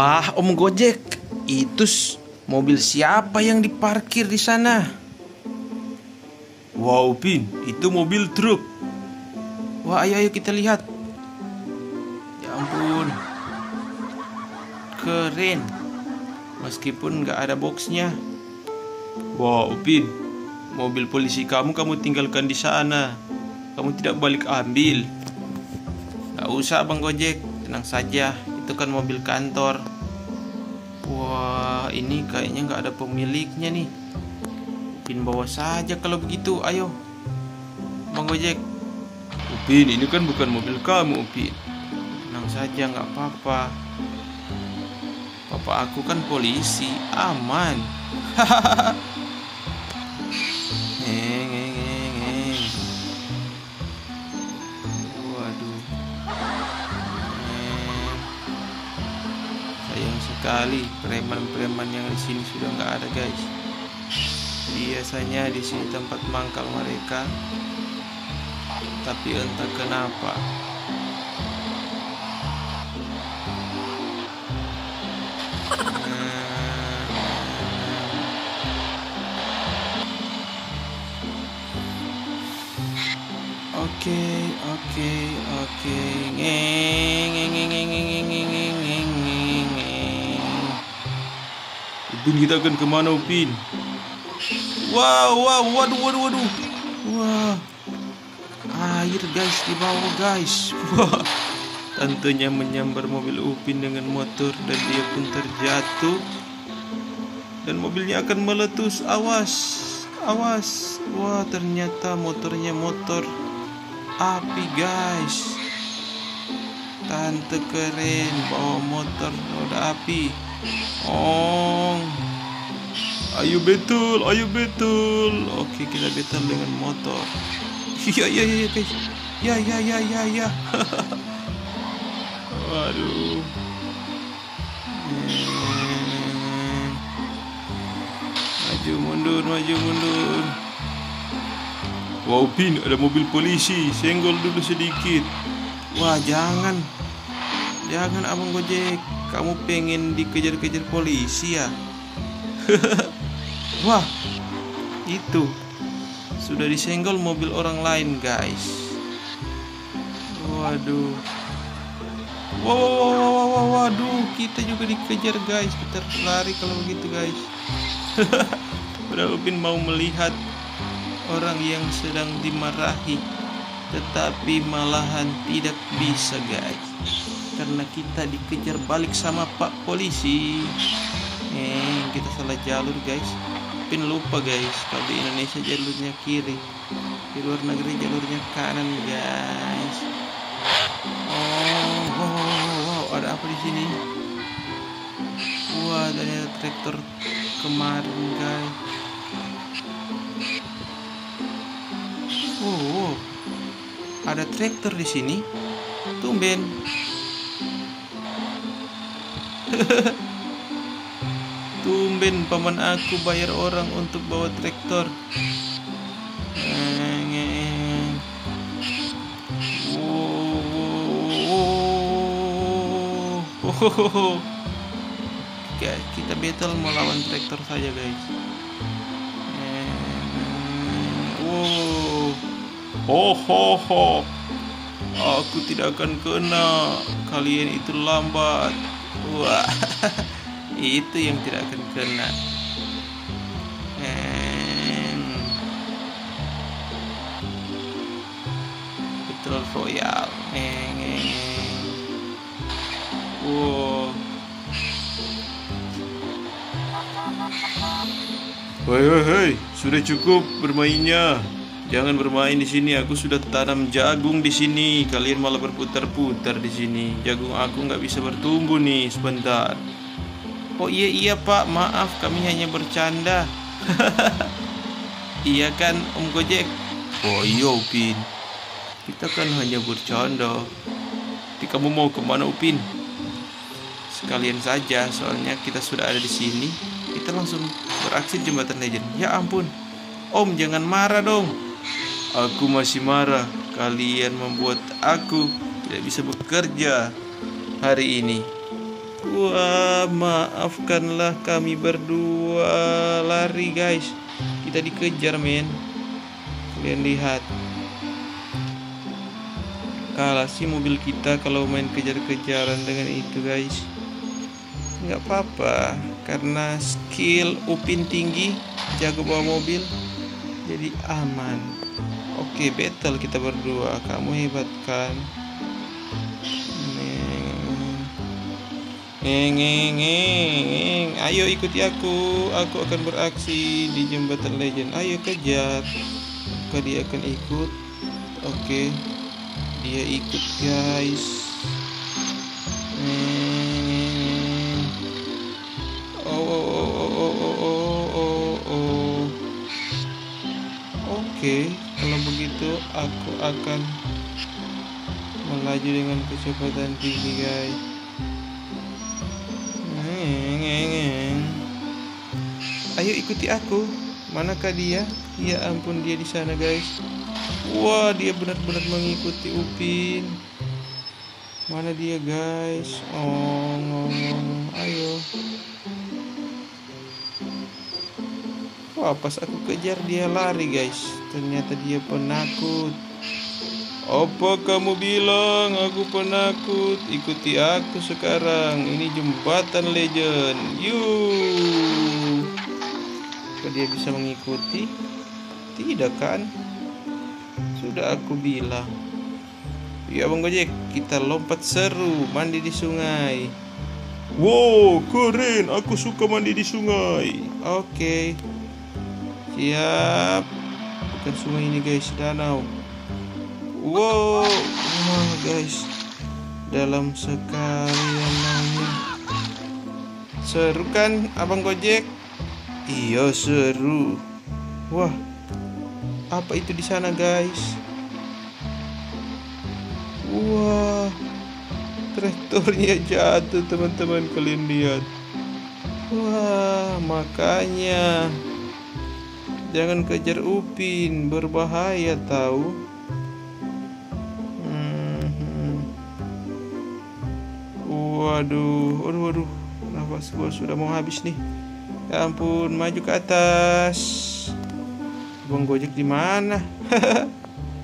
Ah, Om Gojek, itu mobil siapa yang diparkir di sana? Wow, Pin, itu mobil truk. Wah, ayo ayo kita lihat. Ya ampun, keren. Meskipun nggak ada boxnya. Wow, Pin, mobil polisi kamu kamu tinggalkan di sana. Kamu tidak balik ambil. Nggak usah Bang Gojek, tenang saja. Itu kan mobil kantor. Wah, ini kayaknya nggak ada pemiliknya nih. Pin bawa saja kalau begitu. Ayo, Bang Gojek. Upin, ini kan bukan mobil kamu, Upin. Tenang saja, nggak apa-apa. Papa aku kan polisi, aman. Heng, sekali preman-preman yang di sini sudah nggak ada, guys. Biasanya di sini tempat mangkal mereka. Tapi entah kenapa Oke, oke, oke. Upin, kita akan ke mana, Upin? Wow, wow, waduh, waduh, waduh. Wah. Air guys di bawah guys. Wah. Tantenya menyambar mobil Upin dengan motor dan dia pun terjatuh. Dan mobilnya akan meletus. Awas. Awas. Wah, ternyata motornya motor api guys. Tante keren bawa motor roda api. Oh. Ayo betul, ayo betul. Oke kita battle dengan motor. Iya iya iya guys. Ya ya ya ya ya. Waduh. Hmm. Maju mundur maju mundur. Wow, Pin, ada mobil polisi. Senggol dulu sedikit. Wah jangan. Jangan abang gojek. Kamu pengen dikejar-kejar polisi ya? Wah itu sudah disenggol mobil orang lain guys. Waduh. Wow, wow, wow, wow, waduh, kita juga dikejar guys. Kita lari kalau begitu guys. Padahal Upin mau melihat orang yang sedang dimarahi, tetapi malahan tidak bisa guys. Karena kita dikejar balik sama Pak Polisi. Eh, kita salah jalur guys. Upin lupa guys, kalau di Indonesia jalurnya kiri, di luar negeri jalurnya kanan guys. Oh, wow, wow, wow, ada apa di sini? Wah, ternyata traktor kemarin, guys. Oh, wow. ada traktor di sini. Tumben. Tumben paman aku bayar orang untuk bawa traktor. Oh, Guys, kita battle melawan traktor saja guys. Wow, Ho ho ho. aku tidak akan kena. Kalian itu lambat. Wah, itu yang tidak akan kena. Royale. Ngeng, ngeng, ngeng. Wow. Hei, hei, hei, sudah cukup bermainnya. Jangan bermain di sini. Aku sudah tanam jagung di sini. Kalian malah berputar-putar di sini. Jagung aku nggak bisa bertumbuh nih. Sebentar. Oh iya iya pak, maaf kami hanya bercanda. iya kan Om Gojek? Oh iya, Upin. Kita kan hanya bercanda. Tapi kamu mau ke mana Upin? Sekalian saja, soalnya kita sudah ada di sini. Kita langsung beraksi jembatan legend. Ya ampun, Om jangan marah dong. Aku masih marah. Kalian membuat aku tidak bisa bekerja hari ini. Wah, maafkanlah kami berdua lari guys. Kita dikejar men. Kalian lihat. Kalah sih mobil kita kalau main kejar-kejaran dengan itu guys. Nggak apa-apa, karena skill Upin tinggi, jago bawa mobil, jadi aman. Oke, battle kita berdua. Kamu hebat kan? Ngeng, ngeng, ngeng. Ayo ikuti aku. Aku akan beraksi di jembatan legend. Ayo kejar. Apakah dia akan ikut? Oke. Dia ikut, guys. Oh, oh, oh. Oke, begitu aku akan melaju dengan kecepatan tinggi, guys. Ayo ikuti aku. Manakah dia? Ya ampun dia di sana guys. Wah dia benar-benar mengikuti Upin. Mana dia guys? Oh, ngomong. Ayo. Wah pas aku kejar dia lari guys. Ternyata dia penakut. Apa kamu bilang aku penakut? Ikuti aku sekarang. Ini jembatan legend. Yuk. Apa dia bisa mengikuti? Tidak kan? Sudah aku bilang. Ya Bang Gojek, kita lompat seru, mandi di sungai. Wow, keren. Aku suka mandi di sungai. Oke. Siap. Bukan sungai ini guys, danau. Wow, wah guys, dalam sekali danaunya. Seru kan, abang Gojek? Iya seru. Wah, apa itu di sana guys? Wah, traktornya jatuh teman-teman kalian lihat. Wah, makanya jangan kejar Upin, berbahaya tahu. Hmm. Waduh, waduh, waduh, nafas gua sudah mau habis nih. Ya ampun, maju ke atas. Bang Gojek di mana?